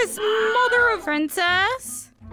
this mother of princess?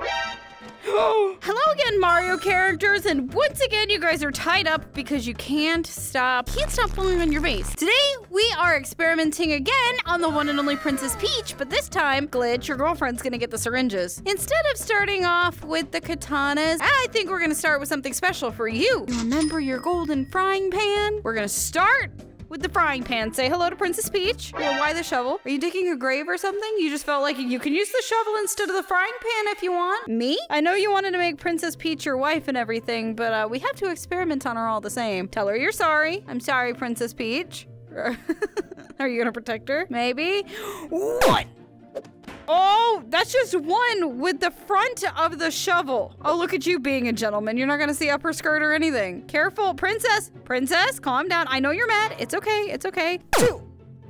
Hello again, Mario characters, and once again, you guys are tied up because you can't stop, can't stop falling on your face. Today, we are experimenting again on the one and only Princess Peach, but this time, Glitch, your girlfriend's gonna get the syringes. Instead of starting off with the katanas, I think we're gonna start with something special for you. You remember your golden frying pan? We're gonna start with the frying pan. Say hello to Princess Peach. Well, why the shovel? Are you digging a grave or something? You just felt like you can use the shovel instead of the frying pan if you want. Me? I know you wanted to make Princess Peach your wife and everything, but uh, we have to experiment on her all the same. Tell her you're sorry. I'm sorry, Princess Peach. Are you gonna protect her? Maybe. What? Oh, that's just one with the front of the shovel. Oh, look at you being a gentleman. You're not gonna see upper skirt or anything. Careful, princess. Princess, calm down. I know you're mad. It's okay. It's okay. Two.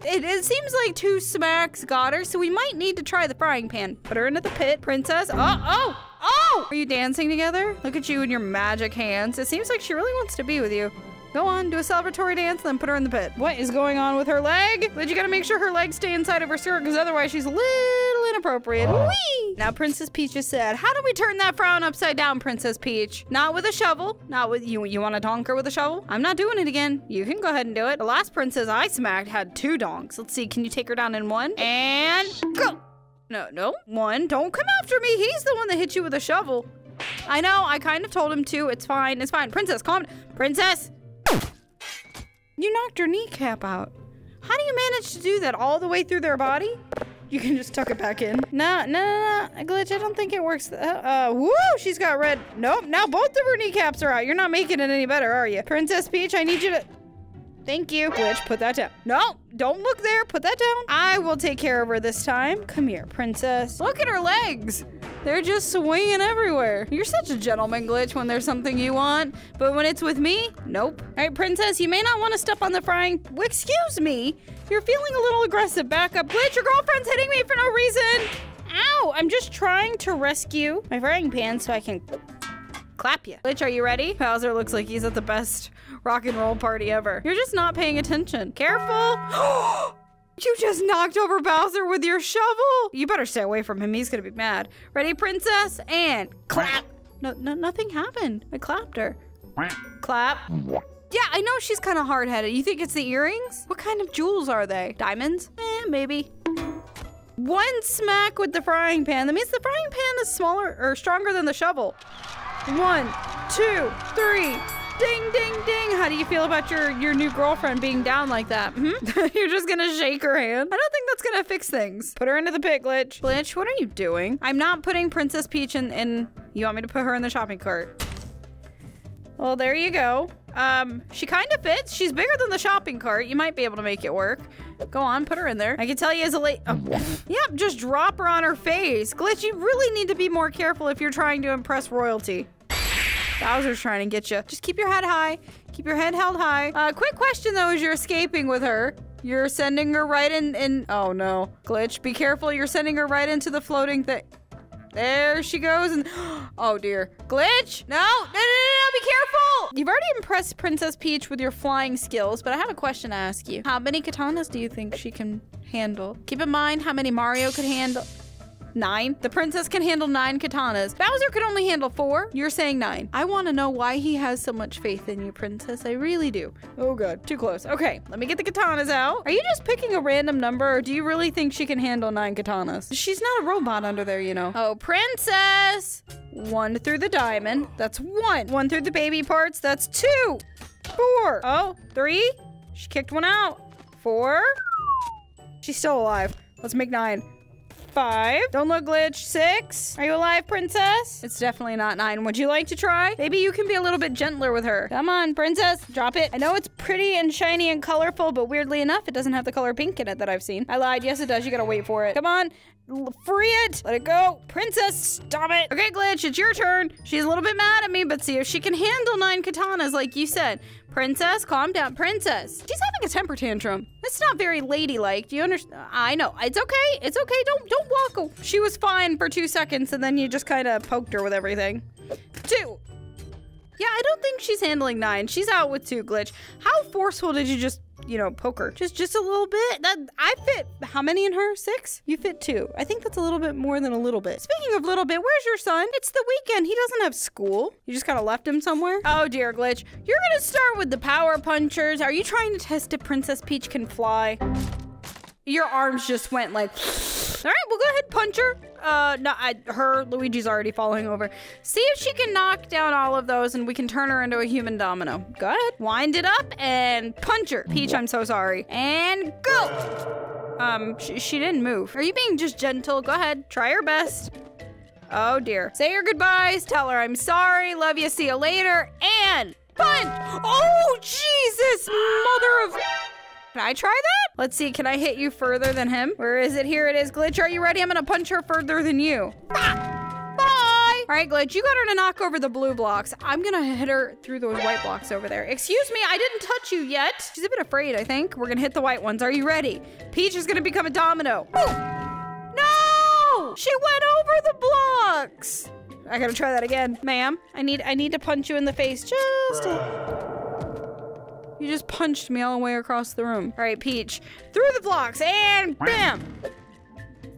It, it seems like two smacks got her, so we might need to try the frying pan. Put her into the pit, princess. Oh, oh, oh! Are you dancing together? Look at you and your magic hands. It seems like she really wants to be with you. Go on, do a celebratory dance, then put her in the pit. What is going on with her leg? But you gotta make sure her legs stay inside of her skirt, because otherwise she's little inappropriate. Ah. Whee! Now Princess Peach just said, how do we turn that frown upside down, Princess Peach? Not with a shovel. Not with you. You want to donk her with a shovel? I'm not doing it again. You can go ahead and do it. The last princess I smacked had two donks. Let's see. Can you take her down in one? And go. No, no. One. Don't come after me. He's the one that hit you with a shovel. I know. I kind of told him to. It's fine. It's fine. Princess, calm. Princess. You knocked her kneecap out. How do you manage to do that all the way through their body? You can just tuck it back in. No, no, no, no. Glitch, I don't think it works. Uh, uh, woo! She's got red. Nope, now both of her kneecaps are out. You're not making it any better, are you? Princess Peach, I need you to... Thank you. Glitch, put that down. No, don't look there. Put that down. I will take care of her this time. Come here, princess. Look at her legs. They're just swinging everywhere. You're such a gentleman, Glitch, when there's something you want. But when it's with me, nope. All right, princess, you may not want to step on the frying... Excuse me. You're feeling a little aggressive. Back up. Glitch, your girlfriend's hitting me for no reason. Ow, I'm just trying to rescue my frying pan so I can clap you. Glitch, are you ready? Bowser looks like he's at the best rock and roll party ever. You're just not paying attention. Careful. you just knocked over Bowser with your shovel. You better stay away from him. He's gonna be mad. Ready, princess? And clap. No, no, nothing happened. I clapped her. Clap. Yeah, I know she's kind of hard-headed. You think it's the earrings? What kind of jewels are they? Diamonds? Eh, maybe. One smack with the frying pan. That means the frying pan is smaller or stronger than the shovel. One, two, three. Ding, ding, ding. How do you feel about your, your new girlfriend being down like that? Hmm? You're just gonna shake her hand? I don't think that's gonna fix things. Put her into the pit, Glitch. Glitch, what are you doing? I'm not putting Princess Peach in, in... You want me to put her in the shopping cart? Well, there you go. Um, she kind of fits. She's bigger than the shopping cart. You might be able to make it work. Go on, put her in there. I can tell you as a late- oh. Yep, just drop her on her face. Glitch, you really need to be more careful if you're trying to impress royalty. Bowser's trying to get you. Just keep your head high. Keep your head held high. Uh, quick question though, as you're escaping with her. You're sending her right in, in- oh no. Glitch, be careful. You're sending her right into the floating thing. There she goes and oh dear. Glitch? No, no, no, no, no, be careful! You've already impressed Princess Peach with your flying skills, but I have a question to ask you. How many katanas do you think she can handle? Keep in mind how many Mario could handle. Nine. The princess can handle nine katanas. Bowser could only handle four. You're saying nine. I want to know why he has so much faith in you, princess. I really do. Oh, God. Too close. Okay, let me get the katanas out. Are you just picking a random number, or do you really think she can handle nine katanas? She's not a robot under there, you know. Oh, princess! One through the diamond. That's one. One through the baby parts. That's two. Four. Oh, three. She kicked one out. Four. She's still alive. Let's make nine five. Don't look glitch. Six. Are you alive, princess? It's definitely not nine. Would you like to try? Maybe you can be a little bit gentler with her. Come on, princess. Drop it. I know it's pretty and shiny and colorful, but weirdly enough, it doesn't have the color pink in it that I've seen. I lied. Yes, it does. You gotta wait for it. Come on. Free it! Let it go! Princess, stop it! Okay, Glitch, it's your turn. She's a little bit mad at me, but see if she can handle nine katanas like you said. Princess, calm down. Princess. She's having a temper tantrum. It's not very ladylike. Do you understand? I know. It's okay. It's okay. Don't don't walk. She was fine for two seconds, and then you just kind of poked her with everything. Two. Yeah, I don't think she's handling nine. She's out with two glitch. How forceful did you just, you know, poke her? Just just a little bit? That I fit how many in her? Six? You fit two. I think that's a little bit more than a little bit. Speaking of little bit, where's your son? It's the weekend. He doesn't have school. You just kind of left him somewhere? Oh dear, glitch. You're gonna start with the power punchers. Are you trying to test if Princess Peach can fly? Your arms just went like. All right, well, go ahead, punch her. Uh, no, I, her, Luigi's already falling over. See if she can knock down all of those and we can turn her into a human domino. Go ahead, wind it up and punch her. Peach, I'm so sorry. And go. Um, sh she didn't move. Are you being just gentle? Go ahead, try your best. Oh dear. Say your goodbyes, tell her I'm sorry, love you, see you later, and punch! Oh, Jesus, mother of... Can I try that? Let's see, can I hit you further than him? Where is it? Here it is. Glitch, are you ready? I'm gonna punch her further than you. Ah! Bye! All right, Glitch, you got her to knock over the blue blocks. I'm gonna hit her through those white blocks over there. Excuse me, I didn't touch you yet. She's a bit afraid, I think. We're gonna hit the white ones. Are you ready? Peach is gonna become a domino. Oh! No! She went over the blocks. I gotta try that again. Ma'am, I need I need to punch you in the face just you just punched me all the way across the room. All right, Peach. Through the blocks and bam!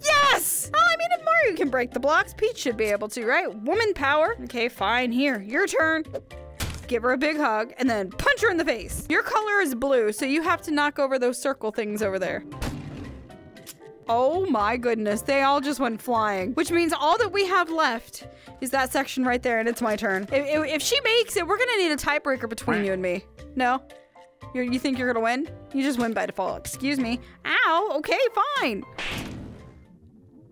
Yes! Oh, I mean, if Mario can break the blocks, Peach should be able to, right? Woman power. Okay, fine. Here, your turn. Give her a big hug and then punch her in the face. Your color is blue, so you have to knock over those circle things over there. Oh my goodness, they all just went flying. Which means all that we have left is that section right there, and it's my turn. If, if, if she makes it, we're gonna need a tiebreaker between you and me. No? You're, you think you're gonna win? You just win by default. Excuse me. Ow, okay, fine.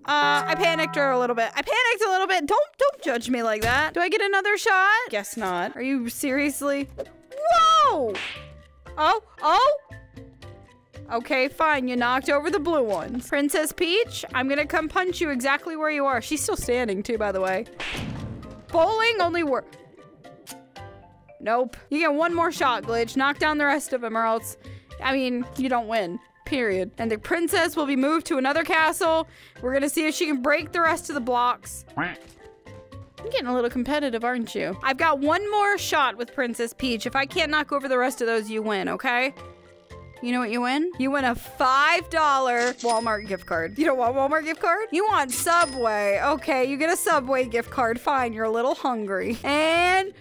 Uh, I panicked her a little bit. I panicked a little bit. Don't, don't judge me like that. Do I get another shot? Guess not. Are you seriously? Whoa! Oh, oh! Okay, fine. You knocked over the blue ones. Princess Peach, I'm gonna come punch you exactly where you are. She's still standing too, by the way. Bowling only work. Nope. You get one more shot, Glitch. Knock down the rest of them or else, I mean, you don't win. Period. And the princess will be moved to another castle. We're gonna see if she can break the rest of the blocks. You're getting a little competitive, aren't you? I've got one more shot with Princess Peach. If I can't knock over the rest of those, you win, okay? You know what you win? You win a $5 Walmart gift card. You don't want Walmart gift card? You want Subway. Okay, you get a Subway gift card. Fine, you're a little hungry. And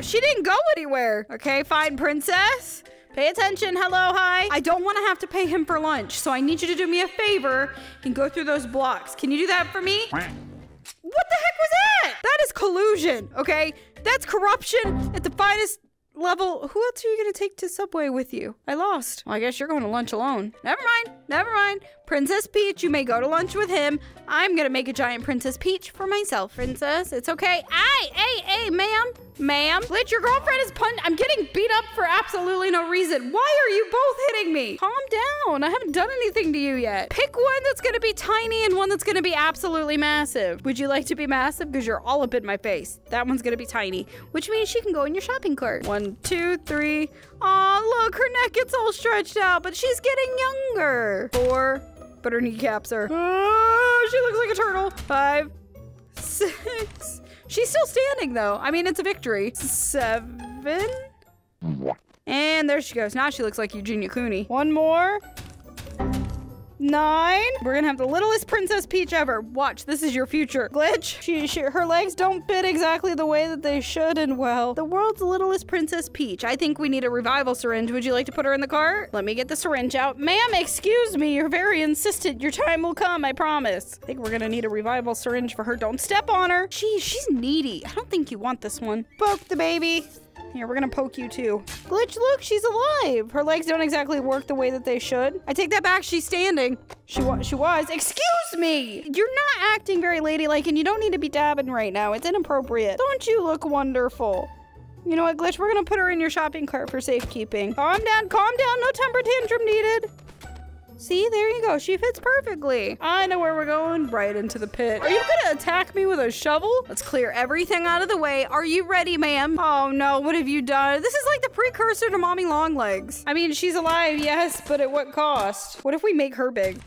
She didn't go anywhere. Okay, fine, princess. Pay attention. Hello, hi. I don't want to have to pay him for lunch, so I need you to do me a favor and go through those blocks. Can you do that for me? What the heck was that? That is collusion, okay? That's corruption at the finest level. Who else are you gonna take to Subway with you? I lost. Well, I guess you're going to lunch alone. Never mind. Never mind. Princess Peach, you may go to lunch with him. I'm gonna make a giant Princess Peach for myself. Princess, it's okay. Hey, hey, hey, ma'am. Ma'am, Glitch, your girlfriend is pun- I'm getting beat up for absolutely no reason. Why are you both hitting me? Calm down. I haven't done anything to you yet. Pick one that's gonna be tiny and one that's gonna be absolutely massive. Would you like to be massive? Because you're all up in my face. That one's gonna be tiny, which means she can go in your shopping cart. One, two, three. Aw, look, her neck gets all stretched out, but she's getting younger. Four, but her kneecaps are. Oh, she looks like a turtle. Five, six. She's still standing though. I mean, it's a victory. Seven. And there she goes. Now she looks like Eugenia Cooney. One more. Nine. We're gonna have the littlest Princess Peach ever. Watch, this is your future. Glitch. She, she, her legs don't fit exactly the way that they should, and well, the world's littlest Princess Peach. I think we need a revival syringe. Would you like to put her in the cart? Let me get the syringe out. Ma'am, excuse me. You're very insistent. Your time will come, I promise. I think we're gonna need a revival syringe for her. Don't step on her. Geez, she's needy. I don't think you want this one. Poke the baby. Here, we're gonna poke you too. Glitch, look, she's alive. Her legs don't exactly work the way that they should. I take that back, she's standing. She was, she was. Excuse me! You're not acting very ladylike and you don't need to be dabbing right now. It's inappropriate. Don't you look wonderful? You know what, Glitch? We're gonna put her in your shopping cart for safekeeping. Calm down, calm down. No temper tantrum needed. See, there you go. She fits perfectly. I know where we're going. Right into the pit. Are you gonna attack me with a shovel? Let's clear everything out of the way. Are you ready, ma'am? Oh no, what have you done? This is like the precursor to Mommy Longlegs. I mean, she's alive, yes, but at what cost? What if we make her big?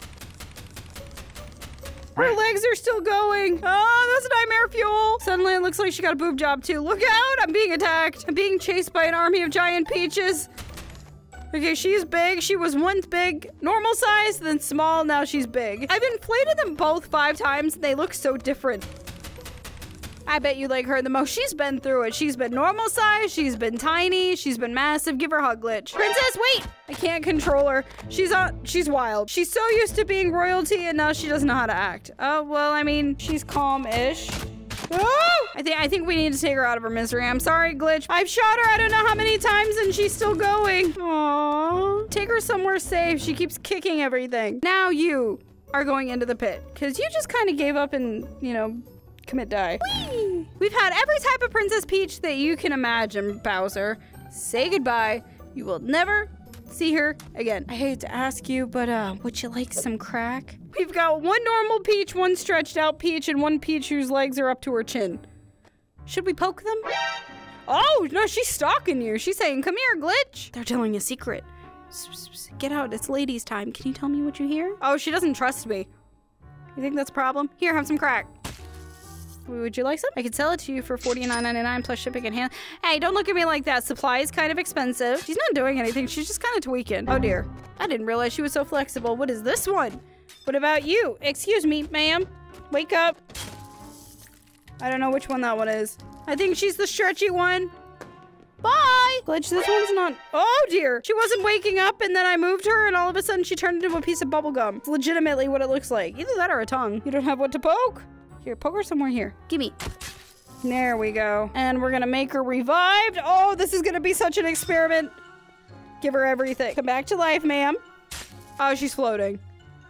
Her legs are still going. Oh, that's nightmare fuel. Suddenly it looks like she got a boob job too. Look out, I'm being attacked. I'm being chased by an army of giant peaches. Okay, she's big. She was once big, normal size, then small, now she's big. I've inflated them both five times and they look so different. I bet you like her the most. She's been through it. She's been normal size, she's been tiny, she's been massive. Give her a hug, Glitch. Princess, wait! I can't control her. She's on she's wild. She's so used to being royalty and now she doesn't know how to act. Oh, well, I mean, she's calm-ish. Oh! I think I think we need to take her out of her misery. I'm sorry, Glitch. I've shot her I don't know how many times and she's still going. Aww. Take her somewhere safe. She keeps kicking everything. Now you are going into the pit because you just kind of gave up and, you know, commit die. Whee! We've had every type of Princess Peach that you can imagine, Bowser. Say goodbye. You will never see her again. I hate to ask you, but uh, would you like some crack? We've got one normal Peach, one stretched out Peach, and one Peach whose legs are up to her chin. Should we poke them? Oh, no, she's stalking you. She's saying, come here, Glitch. They're telling a secret. Get out, it's ladies' time. Can you tell me what you hear? Oh, she doesn't trust me. You think that's a problem? Here, have some crack. Would you like some? I could sell it to you for $49.99 plus shipping and hand. Hey, don't look at me like that. Supply is kind of expensive. She's not doing anything. She's just kind of tweaking. Oh dear. I didn't realize she was so flexible. What is this one? What about you? Excuse me, ma'am. Wake up. I don't know which one that one is. I think she's the stretchy one. Bye! Glitch, this one's not- Oh dear! She wasn't waking up and then I moved her and all of a sudden she turned into a piece of bubblegum. It's legitimately what it looks like. Either that or a tongue. You don't have what to poke? Here, poke her somewhere here. Gimme. There we go. And we're gonna make her revived. Oh, this is gonna be such an experiment. Give her everything. Come back to life, ma'am. Oh, she's floating.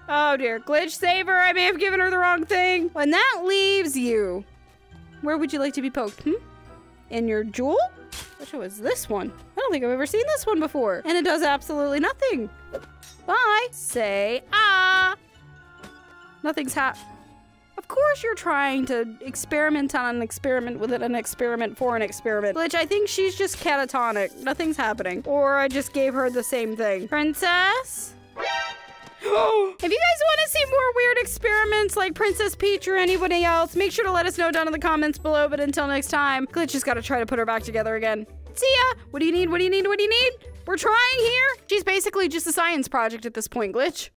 Oh dear. Glitch, save her. I may have given her the wrong thing. And that leaves you. Where would you like to be poked, hmm? In your jewel? Which was this one? I don't think I've ever seen this one before. And it does absolutely nothing. Bye. Say ah. Nothing's hap- of course you're trying to experiment on an experiment within an experiment for an experiment. Which I think she's just catatonic. Nothing's happening. Or I just gave her the same thing. Princess? if you guys want to see more weird experiments like Princess Peach or anybody else, make sure to let us know down in the comments below. But until next time, Glitch has got to try to put her back together again. See ya! What do you need? What do you need? What do you need? We're trying here. She's basically just a science project at this point, Glitch.